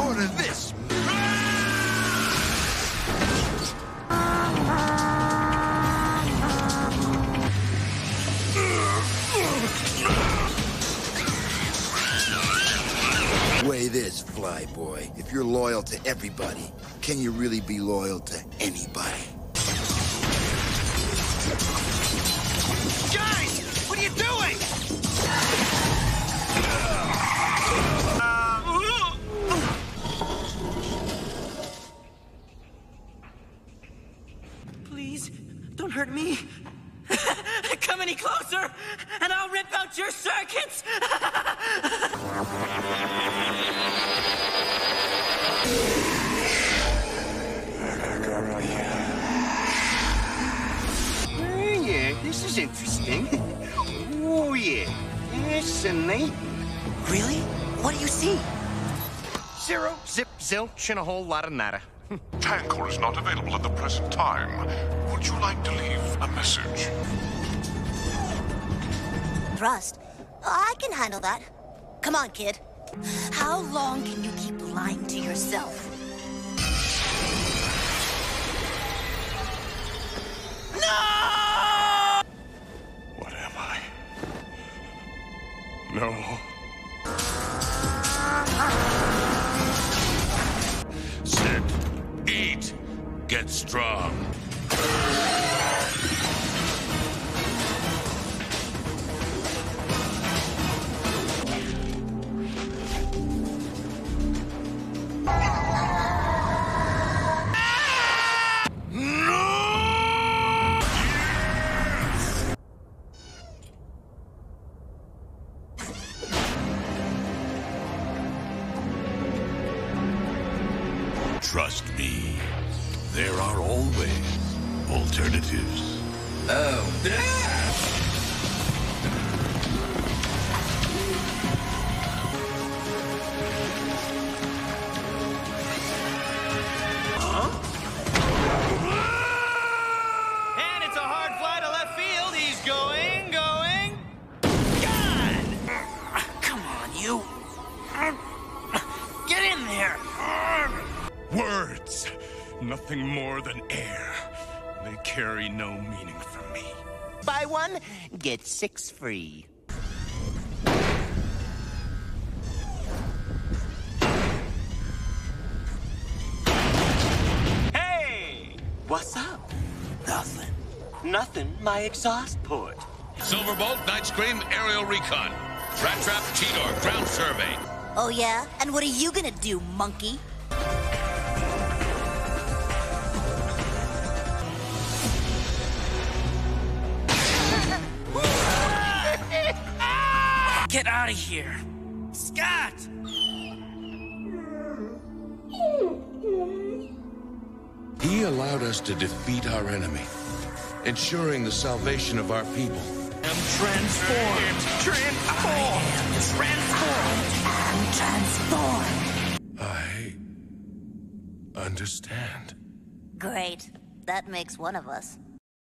Order this. Weigh this, fly boy. If you're loyal to everybody, can you really be loyal to anybody? Guys, what are you doing? Hurt me. Come any closer, and I'll rip out your circuits. Oh, yeah, this is interesting. Oh, yeah. Fascinating. really? What do you see? Zero, zip, zilch, and a whole lot of nada. Tankor is not available at the present time. Would you like to leave a message? Trust. I can handle that. Come on, kid. How long can you keep lying to yourself? No! What am I? No. Get strong. Trust me. There are always alternatives. Oh And it's a hard fly to left field. He's going, going. Gone! Come on, you. Get in there. Words. Nothing more than air. They carry no meaning for me. Buy one, get six free. Hey! What's up? Nothing. Nothing, my exhaust port. Silverbolt, Nightscream, Aerial Recon. Rattrap, Cheetor, Ground Survey. Oh, yeah? And what are you gonna do, monkey? Get out of here. Scott! He allowed us to defeat our enemy, ensuring the salvation of our people. I'm transformed. Transformed. Transformed. Transform! I understand. Great. That makes one of us.